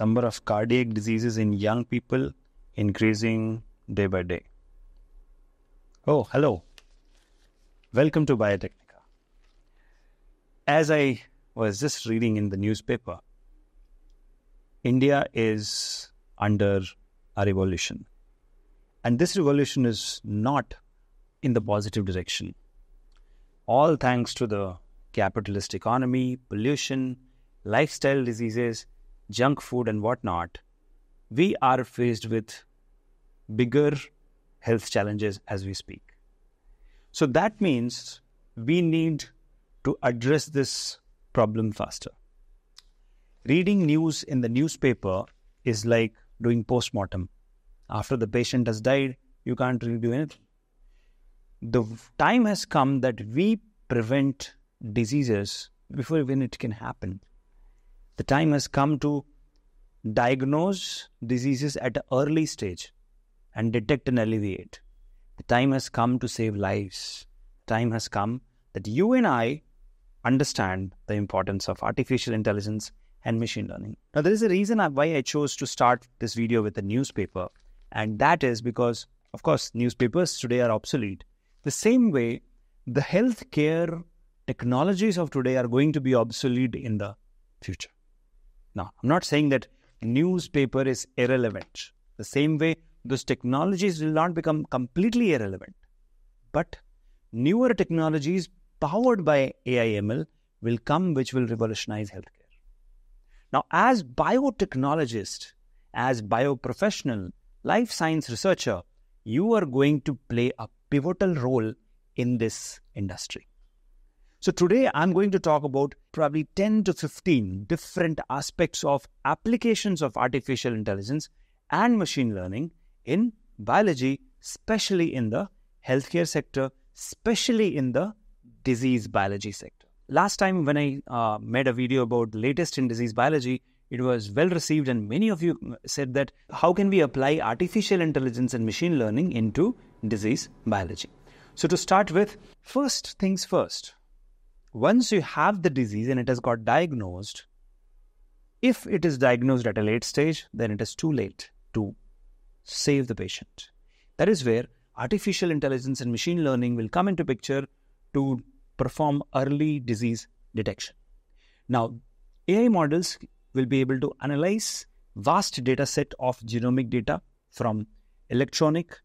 number of cardiac diseases in young people increasing day by day. Oh, hello. Welcome to Biotecnika. As I was just reading in the newspaper, India is under a revolution. And this revolution is not in the positive direction. All thanks to the capitalist economy, pollution, lifestyle diseases, junk food, and whatnot, we are faced with bigger health challenges as we speak. So that means we need to address this problem faster. Reading news in the newspaper is like doing postmortem. After the patient has died, you can't really do anything. The time has come that we prevent diseases before even it can happen. The time has come to diagnose diseases at an early stage and detect and alleviate. The time has come to save lives. The time has come that you and I understand the importance of artificial intelligence and machine learning. Now, there is a reason why I chose to start this video with a newspaper, and that is because, of course, newspapers today are obsolete. The same way, the healthcare technologies of today are going to be obsolete in the future. Now, I'm not saying that newspaper is irrelevant. The same way, those technologies will not become completely irrelevant. But newer technologies powered by AI ML will come which will revolutionize healthcare. Now, as biotechnologist, as bioprofessional, life science researcher, you are going to play a pivotal role in this industry. So, today I'm going to talk about probably 10 to 15 different aspects of applications of artificial intelligence and machine learning in biology, especially in the healthcare sector, especially in the disease biology sector. Last time, when I uh, made a video about latest in disease biology, it was well received, and many of you said that how can we apply artificial intelligence and machine learning into disease biology? So, to start with, first things first, once you have the disease and it has got diagnosed, if it is diagnosed at a late stage, then it is too late to save the patient. That is where artificial intelligence and machine learning will come into picture to perform early disease detection. Now, AI models will be able to analyze vast data set of genomic data from electronic,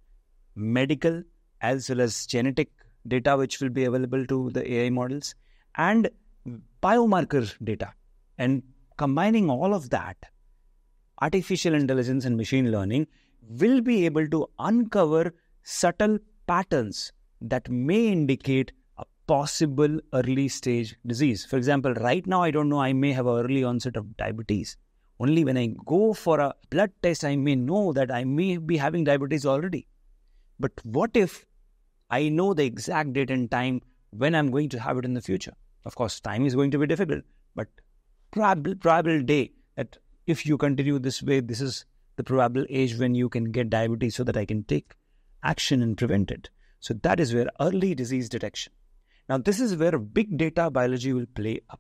medical, as well as genetic data which will be available to the AI models and biomarker data. And combining all of that, artificial intelligence and machine learning will be able to uncover subtle patterns that may indicate a possible early stage disease. For example, right now, I don't know, I may have an early onset of diabetes. Only when I go for a blood test, I may know that I may be having diabetes already. But what if I know the exact date and time when I'm going to have it in the future? Of course, time is going to be difficult, but probable, probable day that if you continue this way, this is the probable age when you can get diabetes so that I can take action and prevent it. So that is where early disease detection. Now, this is where big data biology will play a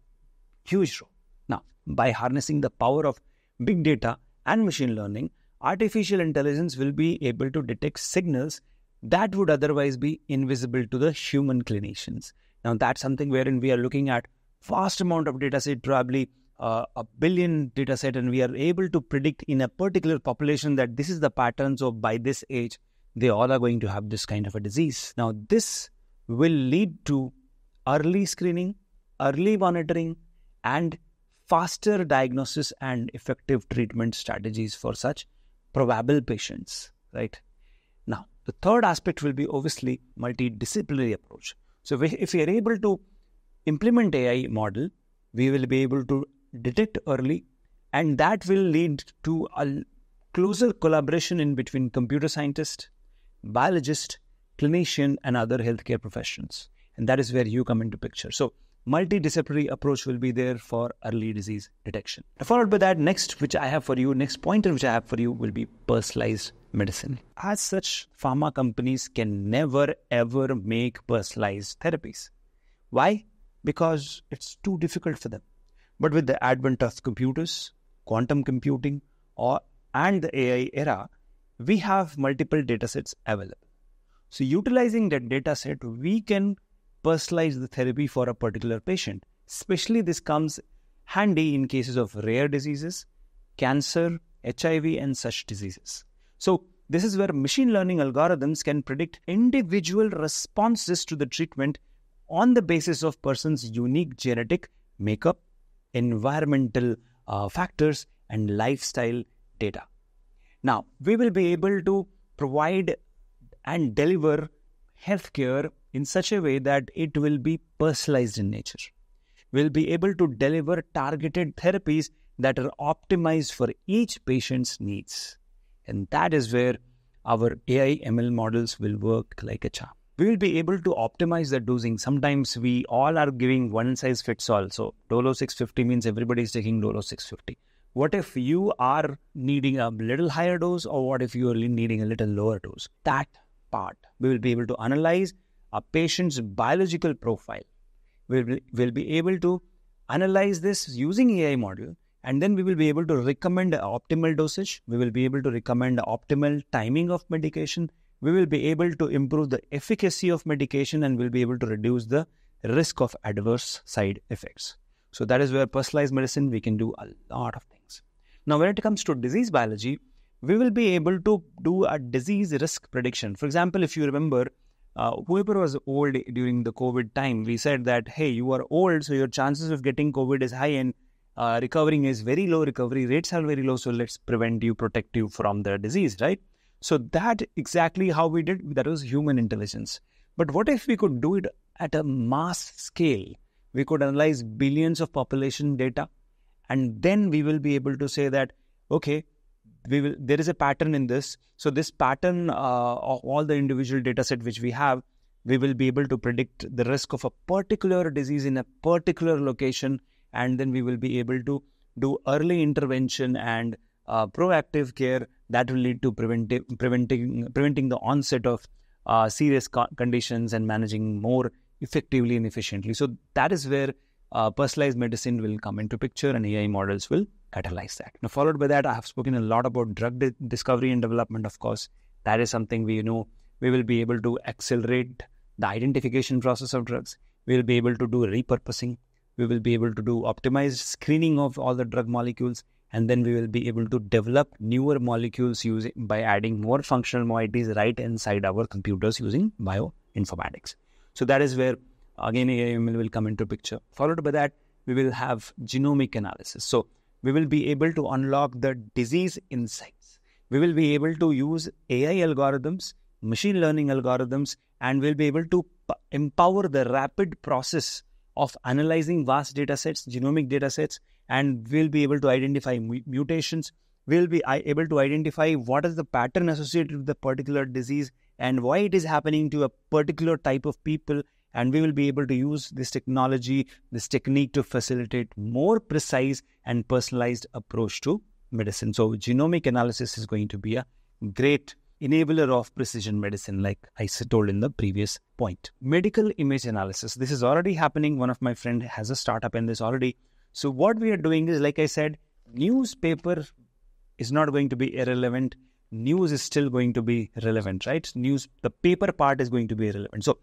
huge role. Now, by harnessing the power of big data and machine learning, artificial intelligence will be able to detect signals that would otherwise be invisible to the human clinicians. Now that's something wherein we are looking at vast amount of data set, probably uh, a billion data set, and we are able to predict in a particular population that this is the pattern. So by this age, they all are going to have this kind of a disease. Now this will lead to early screening, early monitoring, and faster diagnosis and effective treatment strategies for such probable patients, right? The third aspect will be obviously multidisciplinary approach. So if we are able to implement AI model, we will be able to detect early and that will lead to a closer collaboration in between computer scientist, biologist, clinician and other healthcare professions. And that is where you come into picture. So multidisciplinary approach will be there for early disease detection. Followed by that, next which I have for you, next pointer which I have for you will be personalized medicine. As such, pharma companies can never ever make personalized therapies. Why? Because it's too difficult for them. But with the advent of computers, quantum computing or and the AI era, we have multiple datasets available. So utilizing that dataset, we can personalize the therapy for a particular patient. Especially this comes handy in cases of rare diseases, cancer, HIV, and such diseases. So this is where machine learning algorithms can predict individual responses to the treatment on the basis of person's unique genetic makeup, environmental uh, factors, and lifestyle data. Now, we will be able to provide and deliver healthcare in such a way that it will be personalized in nature. We'll be able to deliver targeted therapies that are optimized for each patient's needs. And that is where our AI ML models will work like a charm. We will be able to optimize the dosing. Sometimes we all are giving one size fits all. So Dolo 650 means everybody is taking Dolo 650. What if you are needing a little higher dose, or what if you are needing a little lower dose? That part we will be able to analyze a patient's biological profile. We'll be, we'll be able to analyze this using AI model, and then we will be able to recommend optimal dosage. We will be able to recommend optimal timing of medication. We will be able to improve the efficacy of medication, and we'll be able to reduce the risk of adverse side effects. So that is where personalized medicine we can do a lot of things. Now, when it comes to disease biology, we will be able to do a disease risk prediction. For example, if you remember, uh, whoever was old during the COVID time, we said that, hey, you are old, so your chances of getting COVID is high and uh, recovering is very low, recovery rates are very low, so let's prevent you, protect you from the disease, right? So that exactly how we did, that was human intelligence. But what if we could do it at a mass scale? we could analyze billions of population data and then we will be able to say that okay we will there is a pattern in this so this pattern uh, of all the individual data set which we have we will be able to predict the risk of a particular disease in a particular location and then we will be able to do early intervention and uh, proactive care that will lead to preventive, preventing preventing the onset of uh, serious co- conditions and managing more effectively and efficiently. So that is where uh, personalized medicine will come into picture and AI models will catalyze that. Now, followed by that, I have spoken a lot about drug di- discovery and development. Of course, that is something we know we will be able to accelerate the identification process of drugs. We will be able to do repurposing. We will be able to do optimized screening of all the drug molecules, and then we will be able to develop newer molecules using by adding more functional moieties right inside our computers using bioinformatics. So that is where again AIML will come into picture. Followed by that, we will have genomic analysis. So we will be able to unlock the disease insights. We will be able to use AI algorithms, machine learning algorithms, and we'll be able to empower the rapid process of analyzing vast data sets, genomic data sets, and we'll be able to identify mu- mutations. We'll be able to identify what is the pattern associated with the particular disease and why it is happening to a particular type of people and we will be able to use this technology this technique to facilitate more precise and personalized approach to medicine. So genomic analysis is going to be a great enabler of precision medicine like i told in the previous point. Medical image analysis. This is already happening. One of my friend has a startup in this already. So what we are doing is like i said newspaper is not going to be irrelevant. News is still going to be relevant, right? News, the paper part is going to be irrelevant. So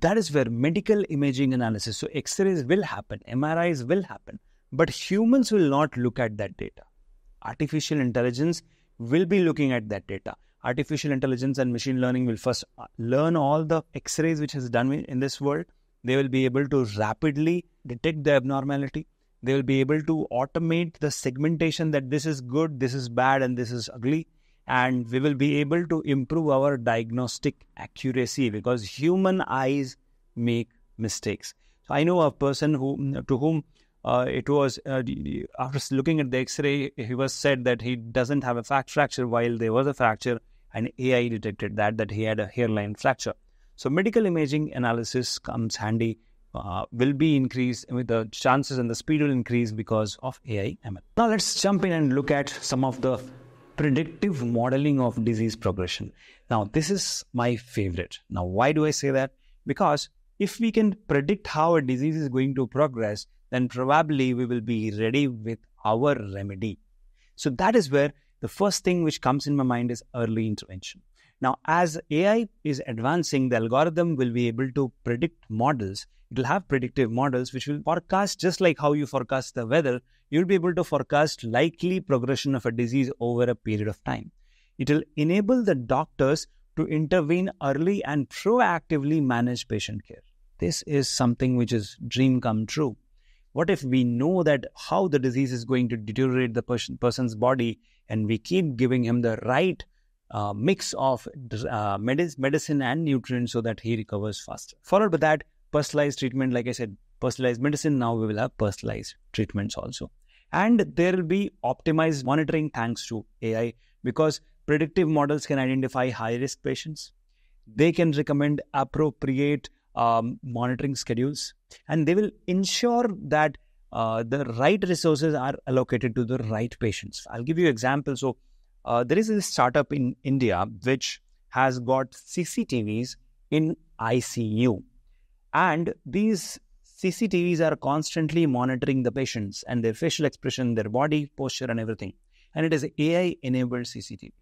that is where medical imaging analysis, so X rays will happen, MRIs will happen, but humans will not look at that data. Artificial intelligence will be looking at that data. Artificial intelligence and machine learning will first uh, learn all the X rays which is done in this world. They will be able to rapidly detect the abnormality. They will be able to automate the segmentation that this is good, this is bad, and this is ugly and we will be able to improve our diagnostic accuracy because human eyes make mistakes. So I know a person who to whom uh, it was uh, after looking at the X-ray, he was said that he doesn't have a fact fracture while there was a fracture, and AI detected that that he had a hairline fracture. So medical imaging analysis comes handy. Uh, will be increased with the chances and the speed will increase because of AI ML. Now let's jump in and look at some of the predictive modeling of disease progression. Now, this is my favorite. Now, why do I say that? Because if we can predict how a disease is going to progress, then probably we will be ready with our remedy. So that is where the first thing which comes in my mind is early intervention. Now, as AI is advancing, the algorithm will be able to predict models. It will have predictive models which will forecast just like how you forecast the weather. You'll be able to forecast likely progression of a disease over a period of time. It will enable the doctors to intervene early and proactively manage patient care. This is something which is dream come true. What if we know that how the disease is going to deteriorate the person, person's body and we keep giving him the right uh, mix of uh, medicine and nutrients so that he recovers faster. Followed by that, personalized treatment. Like I said, personalized medicine. Now we will have personalized treatments also. And there will be optimized monitoring thanks to AI because predictive models can identify high risk patients. They can recommend appropriate um, monitoring schedules and they will ensure that uh, the right resources are allocated to the right patients. I'll give you an example. So, uh, there is a startup in India which has got CCTVs in ICU. And these CCTVs are constantly monitoring the patients and their facial expression, their body posture, and everything. And it is AI enabled CCTV.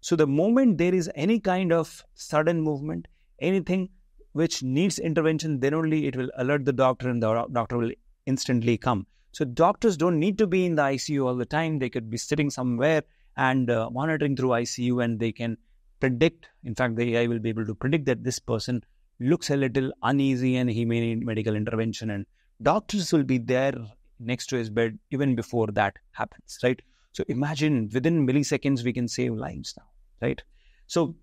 So, the moment there is any kind of sudden movement, anything which needs intervention, then only it will alert the doctor and the doctor will instantly come. So, doctors don't need to be in the ICU all the time. They could be sitting somewhere and uh, monitoring through ICU, and they can predict. In fact, the AI will be able to predict that this person looks a little uneasy and he may need medical intervention, and doctors will be there next to his bed even before that happens, right? So imagine within milliseconds we can save lives now, right? So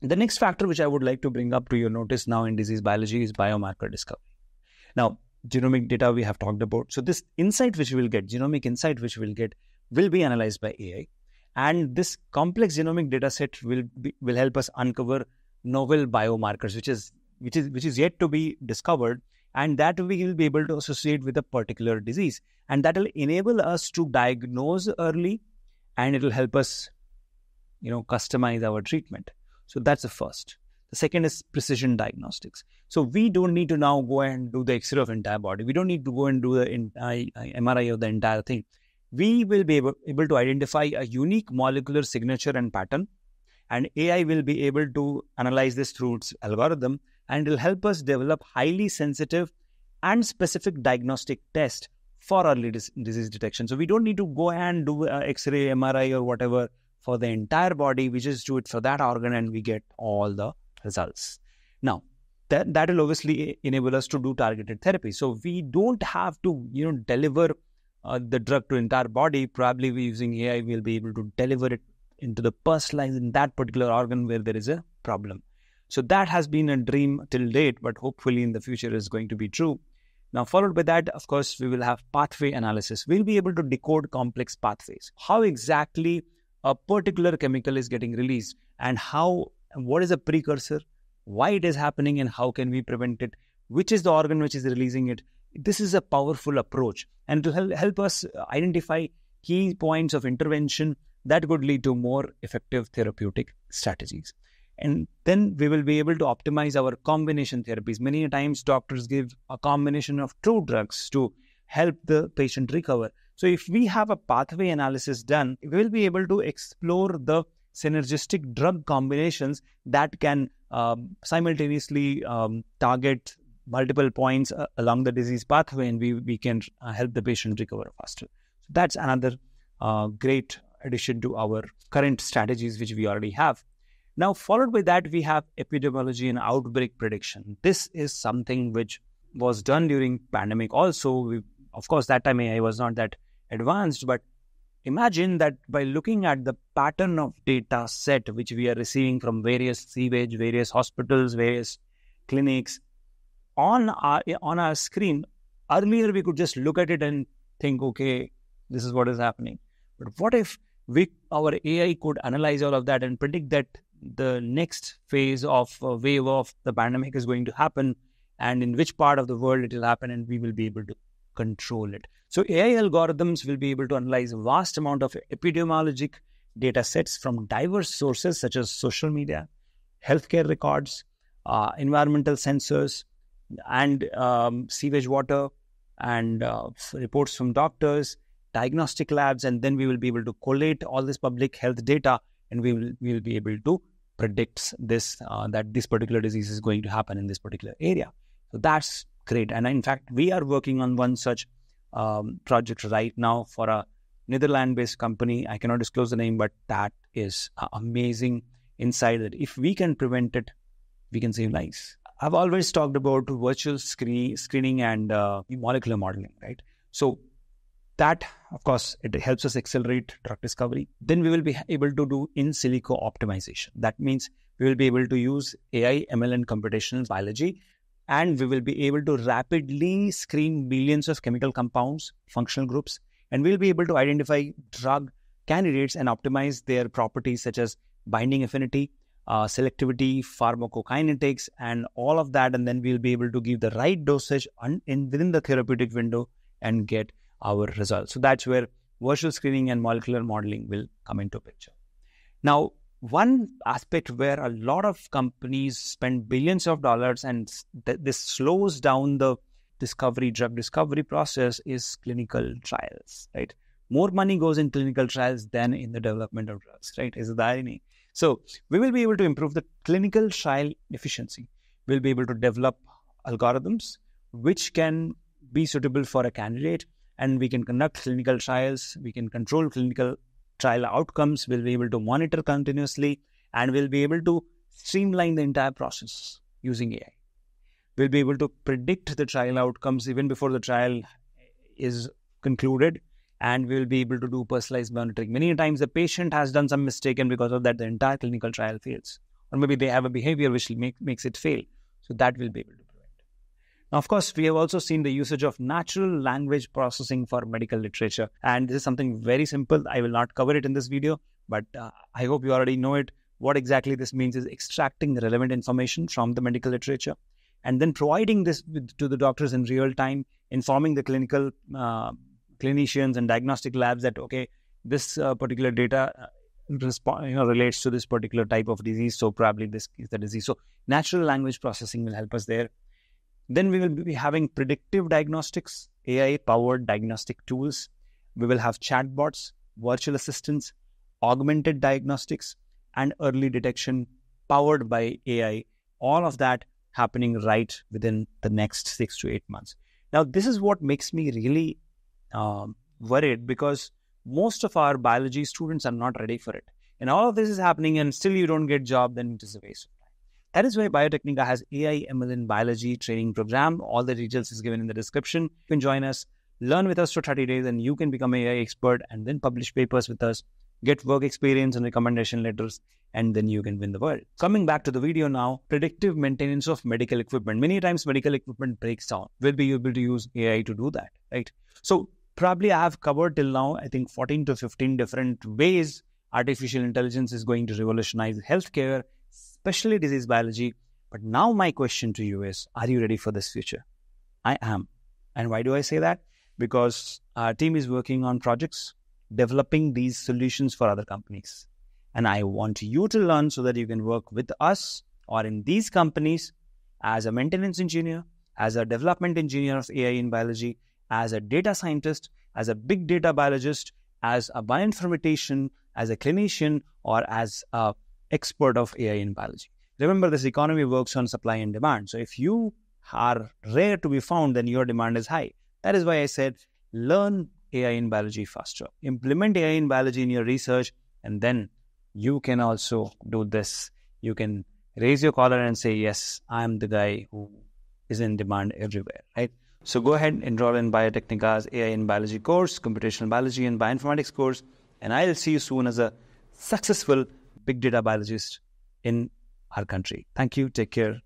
the next factor which I would like to bring up to your notice now in disease biology is biomarker discovery. Now, genomic data we have talked about. So this insight which we will get, genomic insight which we will get, will be analyzed by AI. And this complex genomic data set will be, will help us uncover novel biomarkers, which is which is which is yet to be discovered, and that we will be able to associate with a particular disease, and that will enable us to diagnose early, and it will help us, you know, customize our treatment. So that's the first. The second is precision diagnostics. So we don't need to now go and do the X-ray of entire body. We don't need to go and do the MRI of the entire thing we will be able, able to identify a unique molecular signature and pattern and ai will be able to analyze this through its algorithm and it will help us develop highly sensitive and specific diagnostic test for early dis- disease detection. So we don't need to go and do x-ray mri or whatever for the entire body. We just do it for that organ and we get all the results. Now that, that will obviously enable us to do targeted therapy. So we don't have to you know deliver uh, the drug to entire body, probably we using AI we'll be able to deliver it into the personalized in that particular organ where there is a problem. So that has been a dream till date, but hopefully in the future is going to be true. Now, followed by that, of course, we will have pathway analysis. We'll be able to decode complex pathways. How exactly a particular chemical is getting released and how, what is a precursor, why it is happening, and how can we prevent it, which is the organ which is releasing it, this is a powerful approach and to help, help us identify key points of intervention that could lead to more effective therapeutic strategies. And then we will be able to optimize our combination therapies. Many times, doctors give a combination of two drugs to help the patient recover. So, if we have a pathway analysis done, we will be able to explore the synergistic drug combinations that can um, simultaneously um, target multiple points uh, along the disease pathway and we, we can uh, help the patient recover faster. So that's another uh, great addition to our current strategies, which we already have. Now, followed by that, we have epidemiology and outbreak prediction. This is something which was done during pandemic. Also, we, of course, that time AI was not that advanced, but imagine that by looking at the pattern of data set which we are receiving from various sewage, various hospitals, various clinics, on our on our screen earlier we could just look at it and think okay this is what is happening but what if we our ai could analyze all of that and predict that the next phase of a wave of the pandemic is going to happen and in which part of the world it will happen and we will be able to control it. So ai algorithms will be able to analyze a vast amount of epidemiologic data sets from diverse sources such as social media healthcare records uh, environmental sensors and um, sewage water and uh, reports from doctors diagnostic labs, and then we will be able to collate all this public health data, and we will we will be able to predict this uh, that this particular disease is going to happen in this particular area. So that's great. And in fact, we are working on one such um, project right now for a Netherlands-based company. I cannot disclose the name, but that is amazing insight that if we can prevent it, we can save lives. I've always talked about virtual screen, screening and uh, molecular modeling, right? So that, of course, it helps us accelerate drug discovery. Then we will be able to do in silico optimization. That means we will be able to use AI, ML, and computational biology, and we will be able to rapidly screen billions of chemical compounds, functional groups, and we'll be able to identify drug candidates and optimize their properties such as binding affinity, uh, selectivity, pharmacokinetics, and all of that. And then we'll be able to give the right dosage un- in within the therapeutic window and get our results. So that's where virtual screening and molecular modeling will come into picture. Now, one aspect where a lot of companies spend billions of dollars and th- this slows down the discovery drug discovery process is clinical trials right more money goes in clinical trials than in the development of drugs right is the irony so we will be able to improve the clinical trial efficiency. We'll be able to develop algorithms which can be suitable for a candidate and we can conduct clinical trials. We can control clinical trial outcomes. We'll be able to monitor continuously and we'll be able to streamline the entire process using AI. We'll be able to predict the trial outcomes even before the trial is concluded and we will be able to do personalized monitoring. Many times the patient has done some mistake, and because of that, the entire clinical trial fails. Or maybe they have a behavior which make, makes it fail. So that will be able to. Now, of course, we have also seen the usage of natural language processing for medical literature. And this is something very simple. I will not cover it in this video, but uh, I hope you already know it. What exactly this means is extracting the relevant information from the medical literature and then providing this to the doctors in real time, informing the clinical uh, clinicians and diagnostic labs that okay this uh, particular data uh, you know relates to this particular type of disease so probably this is the disease so natural language processing will help us there then we will be having predictive diagnostics ai powered diagnostic tools we will have chatbots virtual assistants augmented diagnostics and early detection powered by ai all of that happening right within the next 6 to 8 months now this is what makes me really um, worried because most of our biology students are not ready for it. And all of this is happening, and still you don't get job, then it is a waste. That is why Biotecnika has AI ML in biology training program. All the details is given in the description. You can join us, learn with us for 30 days, and you can become AI expert and then publish papers with us, get work experience and recommendation letters, and then you can win the world. Coming back to the video now, predictive maintenance of medical equipment. Many times medical equipment breaks down. We'll be able to use AI to do that, right? So probably I have covered till now, I think 14 to 15 different ways artificial intelligence is going to revolutionize healthcare, especially disease biology. But now, my question to you is Are you ready for this future? I am. And why do I say that? Because our team is working on projects developing these solutions for other companies. And I want you to learn so that you can work with us or in these companies as a maintenance engineer, as a development engineer of AI in biology, as a data scientist, as a big data biologist, as a bioinformatician, as a clinician, or as an expert of AI in biology. Remember, this economy works on supply and demand. So if you are rare to be found, then your demand is high. That is why I said learn AI in biology faster. Implement AI in biology in your research, and then you can also do this. You can raise your collar and say, Yes, I'm the guy who is in demand everywhere, right? So go ahead, and enroll in Biotecnika's AI in Biology course, Computational Biology and Bioinformatics course, and I'll see you soon as a successful big data biologist in our country. Thank you. Take care.